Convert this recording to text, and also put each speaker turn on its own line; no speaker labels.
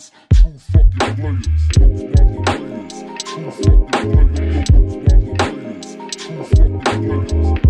players, true fucking players, both fucking players, Two fucking players, both fucking players, Two fucking players.